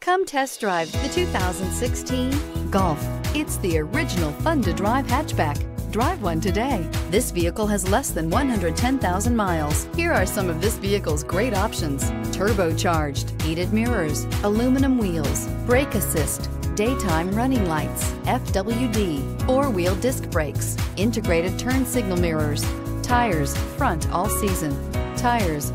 Come test drive the 2016 Golf. It's the original fun to drive hatchback. Drive one today. This vehicle has less than 110,000 miles. Here are some of this vehicle's great options. Turbocharged, heated mirrors, aluminum wheels, brake assist, daytime running lights, FWD, four-wheel disc brakes, integrated turn signal mirrors, tires, front all season, tires,